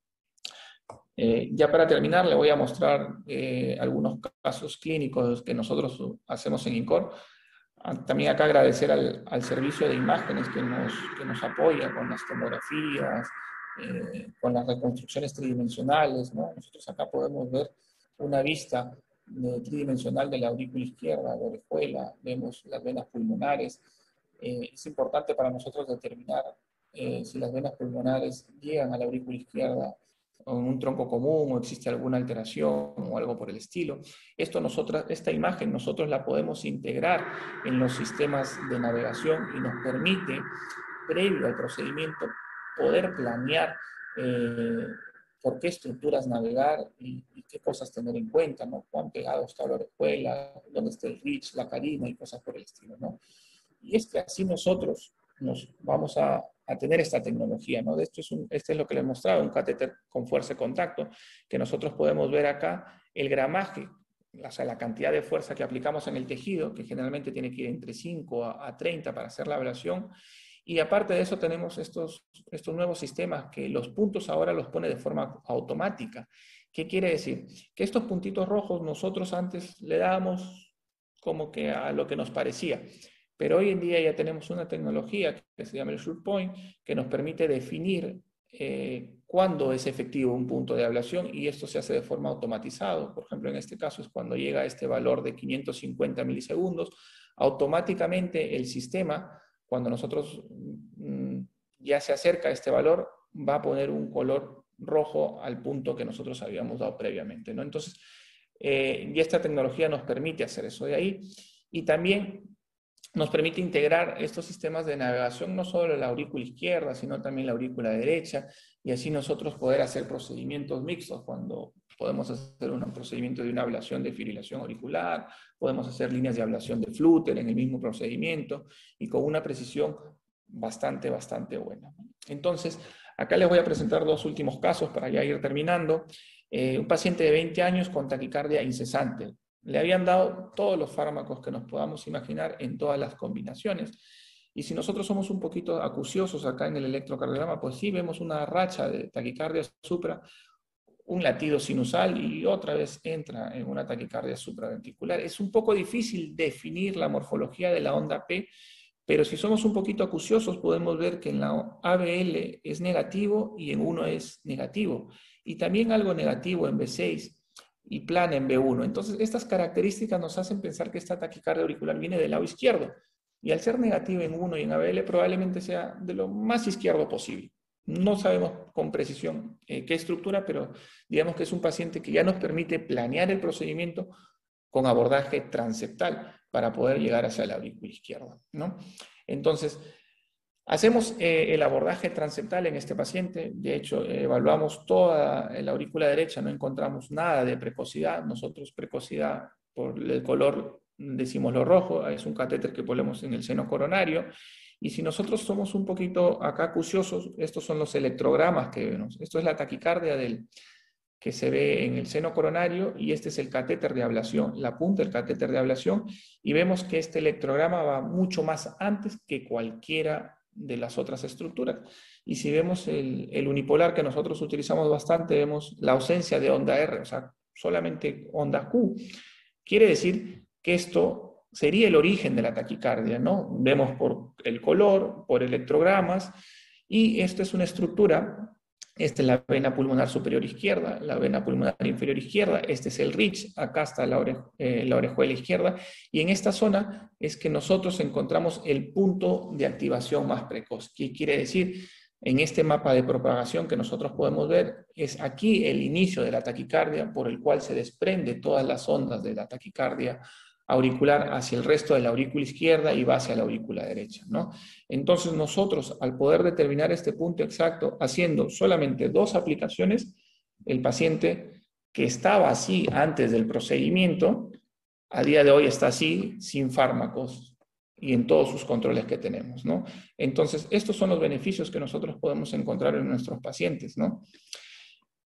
Eh, ya para terminar, le voy a mostrar eh, algunos casos clínicos que nosotros hacemos en INCOR. Ah, también acá agradecer al, al servicio de imágenes que nos, que nos, apoya con las tomografías, eh, con las reconstrucciones tridimensionales. ¿no? Nosotros acá podemos ver una vista tridimensional de la aurícula izquierda, de la orejuela, vemos las venas pulmonares. es importante para nosotros determinar si las venas pulmonares llegan a la aurícula izquierda un tronco común o existe alguna alteración o algo por el estilo. Esto nosotros, esta imagen nosotros la podemos integrar en los sistemas de navegación y nos permite, previo al procedimiento, poder planear eh, por qué estructuras navegar y, qué cosas tener en cuenta, ¿no? Cuán pegado está la orejuela, dónde está el reach, la carina y cosas por el estilo, ¿no? Y es que así nosotros nos vamos a, a tener esta tecnología. ¿no? De esto es este es lo que les he mostrado, un catéter con fuerza de contacto, que nosotros podemos ver acá el gramaje, o sea, la cantidad de fuerza que aplicamos en el tejido, que generalmente tiene que ir entre 5 a, 30 para hacer la ablación. Y aparte de eso tenemos estos, estos nuevos sistemas que los puntos ahora los pone de forma automática. ¿Qué quiere decir? Que estos puntitos rojos nosotros antes le dábamos como que a lo que nos parecía. Pero hoy en día ya tenemos una tecnología que se llama el Shoot Point, que nos permite definir eh, cuándo es efectivo un punto de ablación y esto se hace de forma automatizada. Por ejemplo, en este caso es cuando llega a este valor de 550 milisegundos, automáticamente el sistema, cuando nosotros mm, ya se acerca a este valor, va a poner un color rojo al punto que nosotros habíamos dado previamente. ¿no? Entonces, eh, y esta tecnología nos permite hacer eso de ahí. Y también nos permite integrar estos sistemas de navegación no solo la aurícula izquierda, sino también la aurícula derecha. y así nosotros poder hacer procedimientos mixtos cuando podemos hacer un procedimiento de una ablación de fibrilación auricular, podemos hacer líneas de ablación de flúter en el mismo procedimiento y con una precisión bastante, bastante buena. Entonces, acá les voy a presentar dos últimos casos para ya ir terminando. Eh, un paciente de 20 años con taquicardia incesante. Le habían dado todos los fármacos que nos podamos imaginar en todas las combinaciones. Y si nosotros somos un poquito acuciosos acá en el electrocardiograma, pues sí vemos una racha de taquicardia supra un latido sinusal y otra vez entra en una taquicardia supraventricular. Es un poco difícil definir la morfología de la onda P, pero si somos un poquito acuciosos podemos ver que en la ABL es negativo y en 1 es negativo. Y también algo negativo en B6 y plana en B1. Entonces, estas características nos hacen pensar que esta taquicardia auricular viene del lado izquierdo. Y al ser negativo en 1 y en ABL probablemente sea de lo más izquierdo posible. No sabemos con precisión eh, qué estructura, pero digamos que es un paciente que ya nos permite planear el procedimiento con abordaje transeptal para poder llegar hacia la aurícula izquierda. ¿no? Entonces, hacemos eh, el abordaje transeptal en este paciente. De hecho, evaluamos toda la aurícula derecha, no encontramos nada de precocidad. Nosotros precocidad por el color decimos lo rojo, es un catéter que ponemos en el seno coronario y si nosotros somos un poquito acá acuciosos, estos son los electrogramas que vemos. Esto es la taquicardia del, que se ve en el seno coronario y este es el catéter de ablación, la punta del catéter de ablación y vemos que este electrograma va mucho más antes que cualquiera de las otras estructuras. Y si vemos el, unipolar que nosotros utilizamos bastante, vemos la ausencia de onda R, o sea, solamente onda Q. Quiere decir que esto sería el origen de la taquicardia, ¿no? Vemos por el color, por electrogramas, y esta es una estructura, esta es la vena pulmonar superior izquierda, la vena pulmonar inferior izquierda, este es el RICH, acá está la, eh, la orejuela izquierda, y en esta zona es que nosotros encontramos el punto de activación más precoz. ¿Qué quiere decir? En este mapa de propagación que nosotros podemos ver, es aquí el inicio de la taquicardia por el cual se desprende todas las ondas de la taquicardia auricular hacia el resto de la aurícula izquierda y va hacia la aurícula derecha. ¿no? Entonces nosotros, al poder determinar este punto exacto, haciendo solamente dos aplicaciones, el paciente que estaba así antes del procedimiento, a día de hoy está así, sin fármacos y en todos sus controles que tenemos. ¿no? Entonces, estos son los beneficios que nosotros podemos encontrar en nuestros pacientes. ¿no?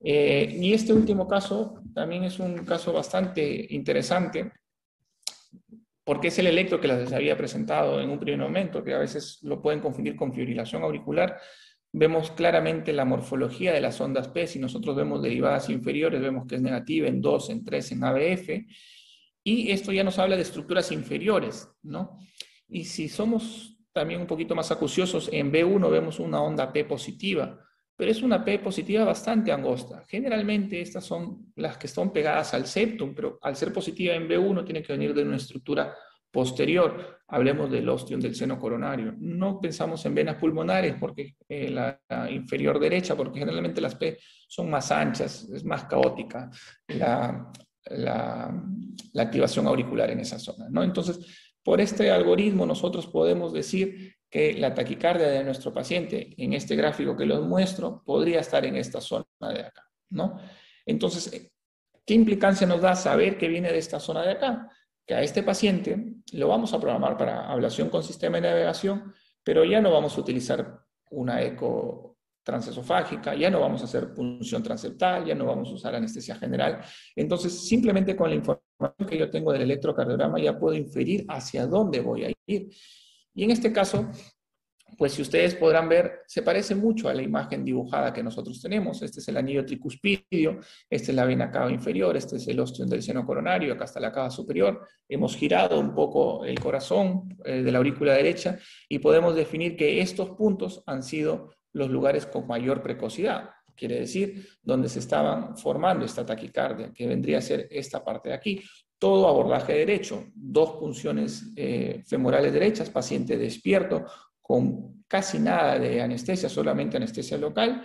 Eh, y este último caso también es un caso bastante interesante porque es el electro que les había presentado en un primer momento, que a veces lo pueden confundir con fibrilación auricular. Vemos claramente la morfología de las ondas P, si nosotros vemos derivadas inferiores, vemos que es negativa en 2, en 3, en ABF, y esto ya nos habla de estructuras inferiores, ¿no? Y si somos también un poquito más acuciosos, en B1 vemos una onda P positiva, pero es una P positiva bastante angosta. Generalmente estas son las que están pegadas al septum, pero al ser positiva en B1 tiene que venir de una estructura posterior. Hablemos del ostium del seno coronario. No pensamos en venas pulmonares, porque eh, la, inferior derecha, porque generalmente las P son más anchas, es más caótica la, activación auricular en esa zona. Entonces, por este algoritmo nosotros podemos decir que la taquicardia de nuestro paciente, en este gráfico que les muestro, podría estar en esta zona de acá, ¿no? Entonces, ¿qué implicancia nos da saber que viene de esta zona de acá? Que a este paciente lo vamos a programar para ablación con sistema de navegación, pero ya no vamos a utilizar una eco transesofágica, ya no vamos a hacer punción transeptal, ya no vamos a usar anestesia general. Entonces, simplemente con la información que yo tengo del electrocardiograma ya puedo inferir hacia dónde voy a ir. Y en este caso, pues si ustedes podrán ver, se parece mucho a la imagen dibujada que nosotros tenemos. Este es el anillo tricuspidio, esta es la vena cava inferior, este es el ostión del seno coronario, acá está la cava superior. Hemos girado un poco el corazón eh, de la aurícula derecha y podemos definir que estos puntos han sido los lugares con mayor precocidad. Quiere decir, donde se estaban formando esta taquicardia, que vendría a ser esta parte de aquí todo abordaje derecho, dos punciones eh, femorales derechas, paciente despierto, con casi nada de anestesia, solamente anestesia local.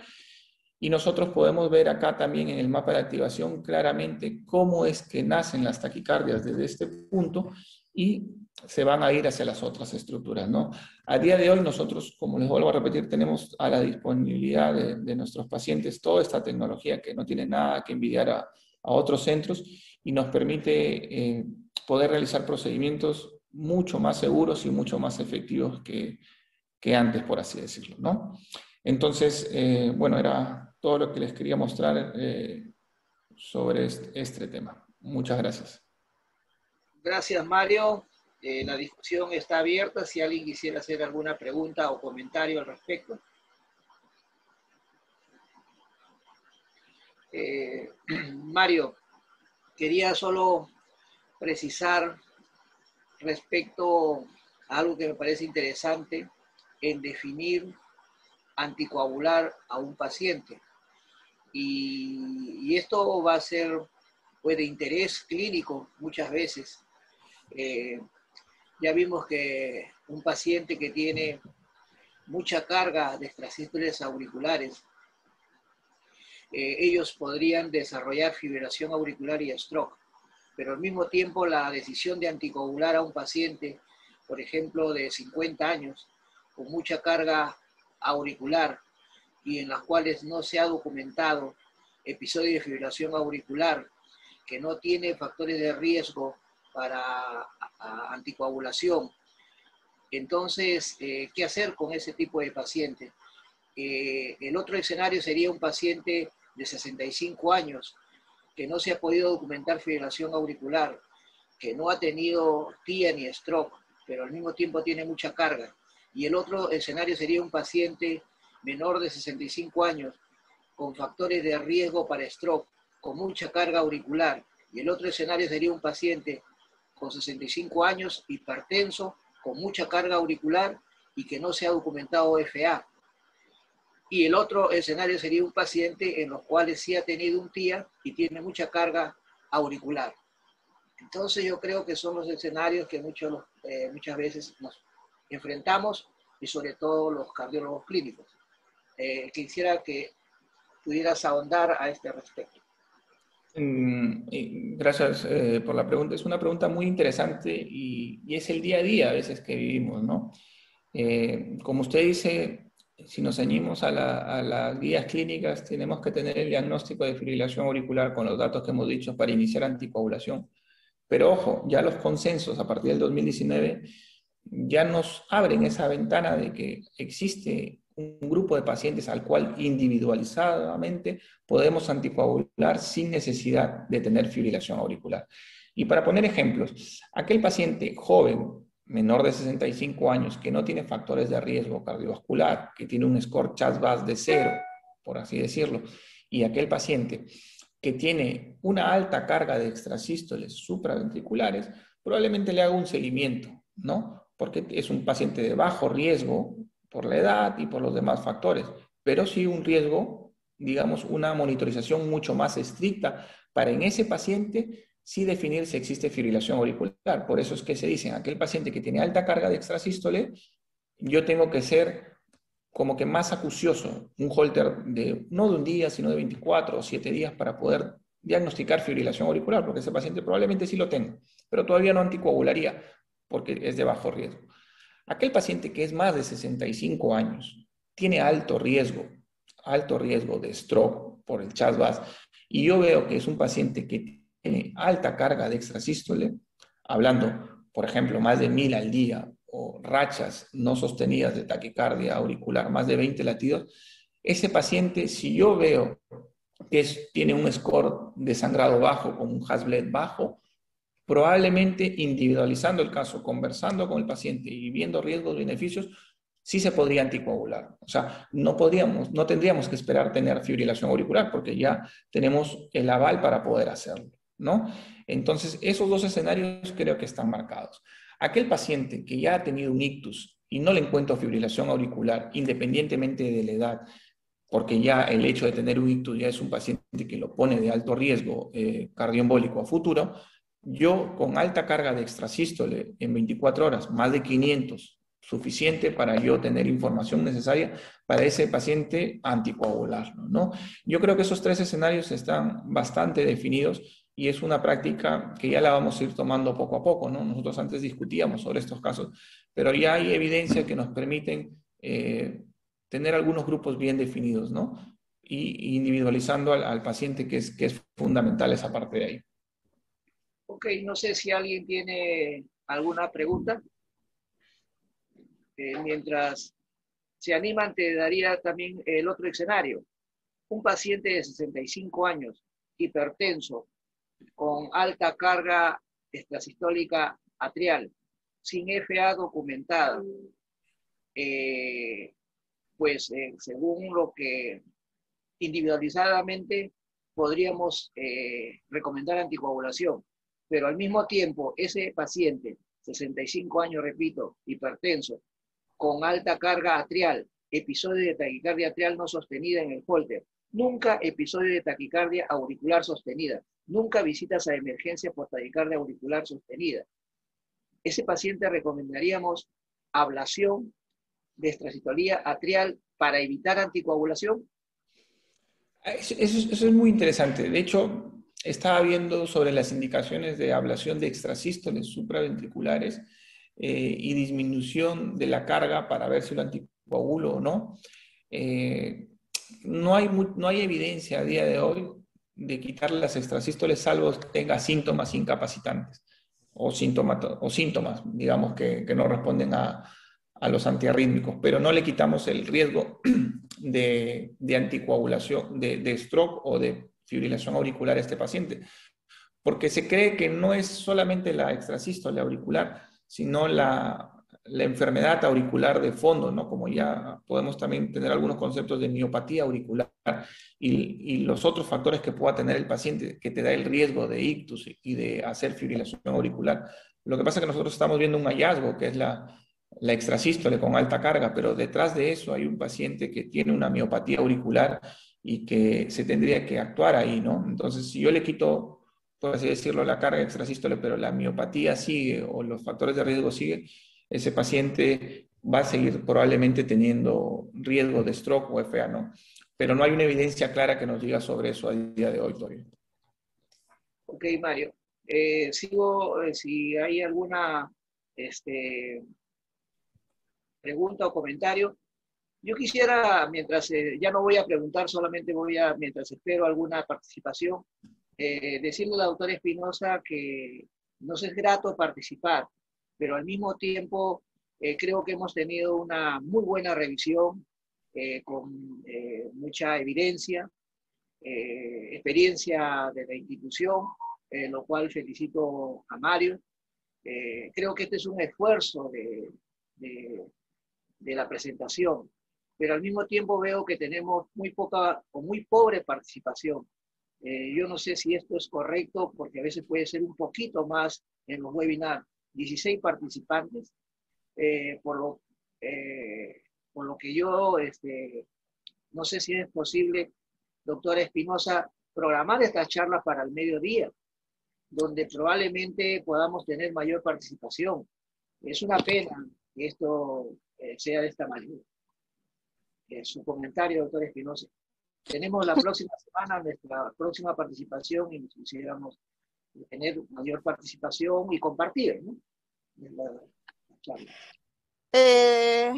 Y nosotros podemos ver acá también en el mapa de activación claramente cómo es que nacen las taquicardias desde este punto y se van a ir hacia las otras estructuras, ¿no? A día de hoy nosotros, como les vuelvo a repetir, tenemos a la disponibilidad de, nuestros pacientes toda esta tecnología que no tiene nada que envidiar a, otros centros y nos permite eh, poder realizar procedimientos mucho más seguros y mucho más efectivos que, antes, por así decirlo, ¿no? Entonces, eh, bueno, era todo lo que les quería mostrar eh, sobre este, tema. Muchas gracias. Gracias, Mario. La discusión está abierta. Si alguien quisiera hacer alguna pregunta o comentario al respecto. Eh, Mario, quería solo precisar respecto a algo que me parece interesante en definir anticoagular a un paciente. Y, esto va a ser pues, de interés clínico muchas veces. Eh, ya vimos que un paciente que tiene mucha carga de extrasístoles auriculares, eh, ellos podrían desarrollar fibrilación auricular y stroke, pero al mismo tiempo la decisión de anticoagular a un paciente, por ejemplo, de 50 años, con mucha carga auricular y en las cuales no se ha documentado episodio de fibrilación auricular, que no tiene factores de riesgo para anticoagulación. Entonces, eh, ¿qué hacer con ese tipo de paciente? Eh, el otro escenario sería un paciente de 65 años que no se ha podido documentar fibrilación auricular, que no ha tenido TIA ni stroke, pero al mismo tiempo tiene mucha carga. Y el otro escenario sería un paciente menor de 65 años con factores de riesgo para stroke, con mucha carga auricular. Y el otro escenario sería un paciente con 65 años, hipertenso, con mucha carga auricular y que no se ha documentado FA. Y el otro escenario sería un paciente en los cuales sí ha tenido un TIA y tiene mucha carga auricular. Entonces yo creo que son los escenarios que muchos, eh, muchas veces nos enfrentamos y sobre todo los cardiólogos clínicos. Eh, quisiera que pudieras ahondar a este respecto. Mm, gracias eh, por la pregunta. Es una pregunta muy interesante y, es el día a día a veces que vivimos, ¿no? Eh, como usted dice, si nos ceñimos a, las guías clínicas, tenemos que tener el diagnóstico de fibrilación auricular con los datos que hemos dicho para iniciar anticoagulación. Pero ojo, ya los consensos a partir del 2019 ya nos abren esa ventana de que existe un grupo de pacientes al cual individualizadamente podemos anticoagular sin necesidad de tener fibrilación auricular. Y para poner ejemplos, aquel paciente joven, menor de 65 años, que no tiene factores de riesgo cardiovascular, que tiene un score CHAS-VAS de cero, por así decirlo, y aquel paciente que tiene una alta carga de extrasístoles supraventriculares, probablemente le haga un seguimiento, ¿no? Porque es un paciente de bajo riesgo por la edad y por los demás factores, pero sí un riesgo, digamos, una monitorización mucho más estricta para en ese paciente sí definir si existe fibrilación auricular. Por eso es que se dice, aquel paciente que tiene alta carga de extrasístole, yo tengo que ser como que más acucioso, un holter de no de un día, sino de 24 o 7 días para poder diagnosticar fibrilación auricular, porque ese paciente probablemente sí lo tenga, pero todavía no anticoagularía porque es de bajo riesgo. Aquel paciente que es más de 65 años tiene alto riesgo, alto riesgo de stroke por el CHAS-VAS, y yo veo que es un paciente que tiene alta carga de extrasístole, hablando, por ejemplo, más de mil al día o rachas no sostenidas de taquicardia auricular, más de 20 latidos, ese paciente, si yo veo que tiene un score de sangrado bajo con un Hasbled bajo, probablemente individualizando el caso, conversando con el paciente y viendo riesgos y beneficios, sí se podría anticoagular. O sea, no podríamos, no tendríamos que esperar tener fibrilación auricular porque ya tenemos el aval para poder hacerlo, ¿no? Entonces, esos dos escenarios creo que están marcados. Aquel paciente que ya ha tenido un ictus y no le encuentro fibrilación auricular, independientemente de la edad, porque ya el hecho de tener un ictus ya es un paciente que lo pone de alto riesgo eh, a futuro, yo con alta carga de extrasístole en 24 horas, más de 500, suficiente para yo tener información necesaria para ese paciente anticoagular, ¿no? Yo creo que esos tres escenarios están bastante definidos y es una práctica que ya la vamos a ir tomando poco a poco, ¿no? Nosotros antes discutíamos sobre estos casos, pero ya hay evidencia que nos permiten eh, tener algunos grupos bien definidos, ¿no? Y individualizando al, paciente, que es, que es fundamental esa parte de ahí. Ok, no sé si alguien tiene alguna pregunta. Eh, mientras se animan, te daría también el otro escenario. Un paciente de 65 años, hipertenso, con alta carga extrasistólica atrial, sin FA documentada, eh, pues eh, según lo que individualizadamente podríamos eh, recomendar anticoagulación, pero al mismo tiempo ese paciente, 65 años, repito, hipertenso, con alta carga atrial, episodio de taquicardia atrial no sostenida en el holter, nunca episodio de taquicardia auricular sostenida, nunca visitas a emergencia por taquicardia auricular sostenida. Ese paciente recomendaríamos ablación de extrasistolía atrial para evitar anticoagulación. Eso, es muy interesante. De hecho, estaba viendo sobre las indicaciones de ablación de extrasístoles supraventriculares eh, y disminución de la carga para ver si lo anticoagulo o no. Eh, no, hay, no hay evidencia a día de hoy de quitar las extrasístoles salvo que tenga síntomas incapacitantes o, o síntomas, digamos, que, no responden a, los antiarrítmicos, pero no le quitamos el riesgo de, anticoagulación, de, de, stroke o de fibrilación auricular a este paciente, porque se cree que no es solamente la extrasístole auricular, sino la, la enfermedad auricular de fondo, ¿no? Como ya podemos también tener algunos conceptos de miopatía auricular y, los otros factores que pueda tener el paciente que te da el riesgo de ictus y de hacer fibrilación auricular. Lo que pasa es que nosotros estamos viendo un hallazgo que es la, la extrasístole con alta carga, pero detrás de eso hay un paciente que tiene una miopatía auricular y que se tendría que actuar ahí, ¿no? Entonces, si yo le quito, por así decirlo, la carga extrasístole, pero la miopatía sigue o los factores de riesgo siguen, ese paciente va a seguir probablemente teniendo riesgo de stroke o FA, ¿no? Pero no hay una evidencia clara que nos diga sobre eso a día de hoy, Torio. Ok, Mario. Eh, sigo, eh, si hay alguna este, pregunta o comentario. Yo quisiera, mientras eh, ya no voy a preguntar, solamente voy a, mientras espero alguna participación, decirle a la doctora Espinosa que nos es grato participar pero al mismo tiempo eh, creo que hemos tenido una muy buena revisión eh, con eh, mucha evidencia, experiencia de la institución, lo cual felicito a Mario. creo que este es un esfuerzo de, de la presentación, pero al mismo tiempo veo que tenemos muy poca o muy pobre participación. yo no sé si esto es correcto porque a veces puede ser un poquito más en los webinars, 16 participantes, eh, por, lo, eh, por lo que yo este, no sé si es posible, doctora Espinosa, programar esta charla para el mediodía, donde probablemente podamos tener mayor participación. Es una pena que esto eh, sea de esta manera. su comentario, doctora Espinosa. Tenemos la próxima semana nuestra próxima participación y nos tener mayor participación y compartir ¿no? Eh,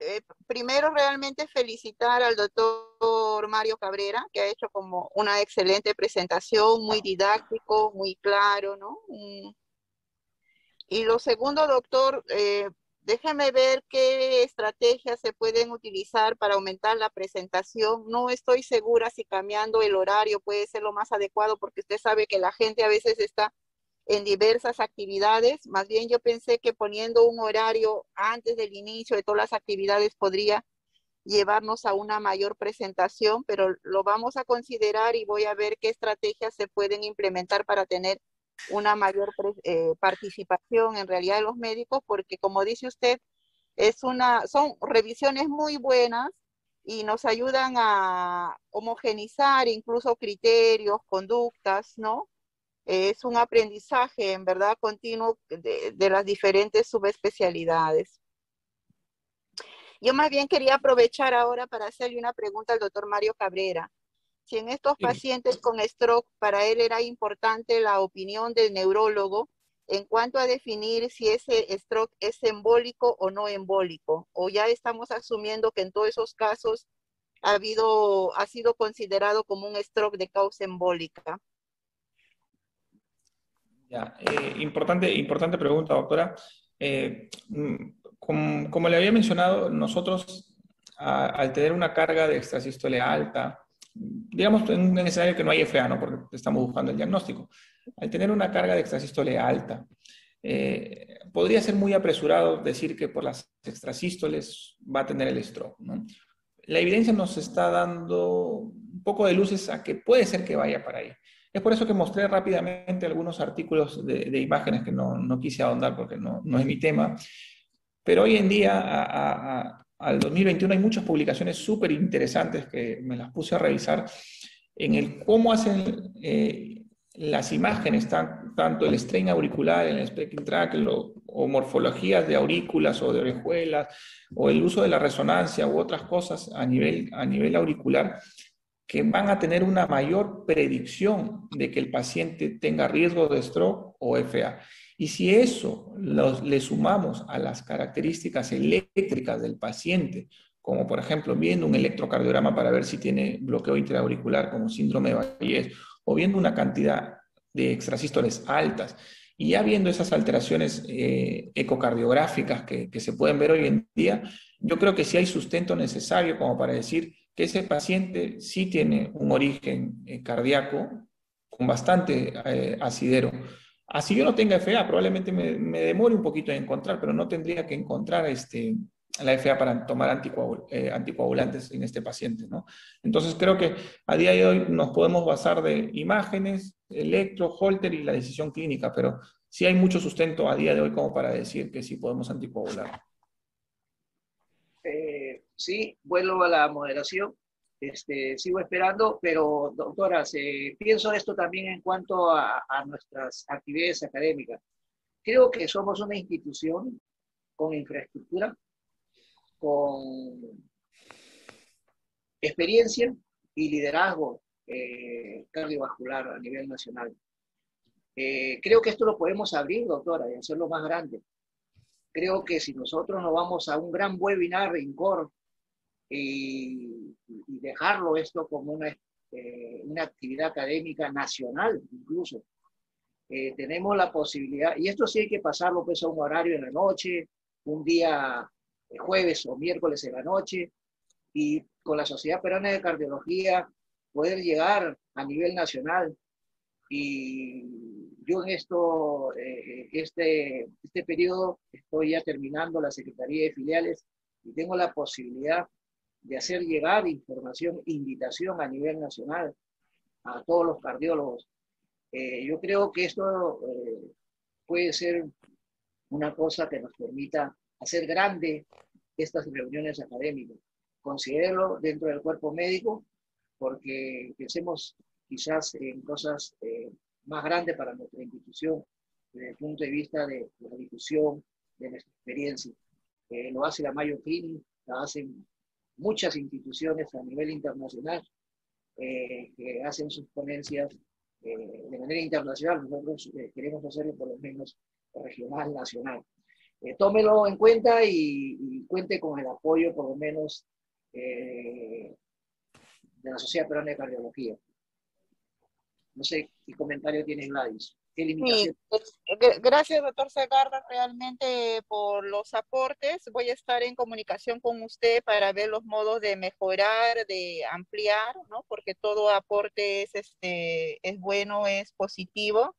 eh, primero realmente felicitar al doctor Mario Cabrera, que ha hecho como una excelente presentación, muy didáctico, muy claro, ¿no? Y lo segundo, doctor, eh, déjeme ver qué estrategias se pueden utilizar para aumentar la presentación. No estoy segura si cambiando el horario puede ser lo más adecuado porque usted sabe que la gente a veces está en diversas actividades. Más bien yo pensé que poniendo un horario antes del inicio de todas las actividades podría llevarnos a una mayor presentación, pero lo vamos a considerar y voy a ver qué estrategias se pueden implementar para tener una mayor eh, participación en realidad de los médicos, porque como dice usted, es una, son revisiones muy buenas y nos ayudan a homogenizar incluso criterios, conductas, ¿no? Es un aprendizaje en verdad continuo de, de las diferentes subespecialidades. Yo más bien quería aprovechar ahora para hacerle una pregunta al doctor Mario Cabrera. Si en estos pacientes con stroke para él era importante la opinión del neurólogo en cuanto a definir si ese stroke es embólico o no embólico, o ya estamos asumiendo que en todos esos casos ha, habido, ha sido considerado como un stroke de causa embólica. Ya, eh, importante, importante pregunta, doctora. Eh, mm, como, le había mencionado, nosotros al tener una carga de extrasístole alta, digamos en un escenario que no hay FA, ¿no? porque estamos buscando el diagnóstico, al tener una carga de extrasístole alta, eh, podría ser muy apresurado decir que por las extrasístoles va a tener el stroke. ¿no? La evidencia nos está dando un poco de luces a que puede ser que vaya para ahí. Es por eso que mostré rápidamente algunos artículos de, imágenes que no, no, quise ahondar porque no, no, es mi tema. Pero hoy en día, a, al 2021, hay muchas publicaciones súper interesantes que me las puse a revisar en el cómo hacen eh, las imágenes, tanto el strain auricular, el spectrum track, o morfologías de aurículas o de orejuelas, o el uso de la resonancia u otras cosas a nivel, a nivel auricular, que van a tener una mayor predicción de que el paciente tenga riesgo de stroke o FA. Y si eso le sumamos a las características eléctricas del paciente, como por ejemplo viendo un electrocardiograma para ver si tiene bloqueo interauricular como síndrome de Bayes, o viendo una cantidad de extrasístoles altas, y ya viendo esas alteraciones eh, ecocardiográficas que, se pueden ver hoy en día, yo creo que sí hay sustento necesario como para decir que ese paciente sí tiene un origen eh, cardíaco con bastante eh, asidero. Así yo no tenga FA, probablemente me, demore un poquito en encontrar, pero no tendría que encontrar este, la FA para tomar eh, anticoagulantes en este paciente. ¿no? Entonces creo que a día de hoy nos podemos basar de imágenes, electro, holter y la decisión clínica, pero sí hay mucho sustento a día de hoy como para decir que sí podemos anticoagular. Eh, sí, vuelvo a la moderación. Este, sigo esperando, pero doctora, pienso esto también en cuanto a, a nuestras actividades académicas. Creo que somos una institución con infraestructura, con experiencia y liderazgo eh, cardiovascular a nivel nacional. Eh, creo que esto lo podemos abrir, doctora, y hacerlo más grande. Creo que si nosotros nos vamos a un gran webinar en COR y, dejarlo esto como una, eh, una actividad académica nacional incluso, tenemos la posibilidad, y esto sí hay que pasarlo pues a un horario en la noche, un día jueves o miércoles en la noche, y con la Sociedad Peruana de Cardiología poder llegar a nivel nacional. Y yo en esto, eh, este, este periodo, estoy ya terminando la Secretaría de Filiales y tengo la posibilidad de hacer llegar información, invitación a nivel nacional a todos los cardiólogos. Eh, yo creo que esto eh, puede ser una cosa que nos permita hacer grande estas reuniones académicas. Considero dentro del cuerpo médico porque pensemos quizás en cosas eh, más grandes para nuestra institución desde el punto de vista de la difusión de nuestra experiencia. Lo hace la Mayo Clinic, lo hacen muchas instituciones a nivel internacional eh, que hacen sus ponencias de manera internacional. Nosotros queremos hacerlo por lo menos regional, nacional. tómelo en cuenta y, cuente con el apoyo por lo menos de la Sociedad Peruana de Cardiología. No sé qué comentario tienes, Gladys. Sí, gracias, doctor Segarra, realmente por los aportes. Voy a estar en comunicación con usted para ver los modos de mejorar, de ampliar, ¿no? Porque todo aporte es, este, es bueno, es positivo.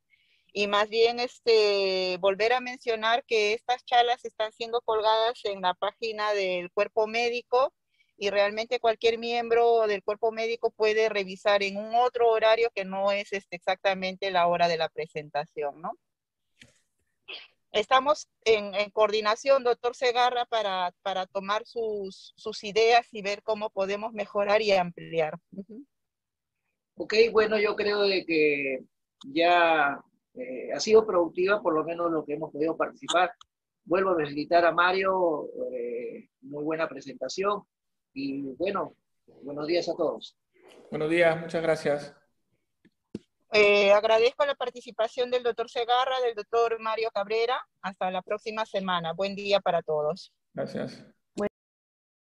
Y más bien, este, volver a mencionar que estas charlas están siendo colgadas en la página del cuerpo médico y realmente cualquier miembro del cuerpo médico puede revisar en un otro horario que no es este, exactamente la hora de la presentación, ¿no? Estamos en, coordinación, doctor Segarra, para, para tomar sus, sus, ideas y ver cómo podemos mejorar y ampliar. Ok, bueno, yo creo de que ya eh, ha sido productiva, por lo menos lo que hemos podido participar. Vuelvo a felicitar a Mario, eh, muy buena presentación. Y bueno, buenos días a todos. Buenos días, muchas gracias. Eh, agradezco la participación del doctor Segarra, del doctor Mario Cabrera. Hasta la próxima semana. Buen día para todos. Gracias.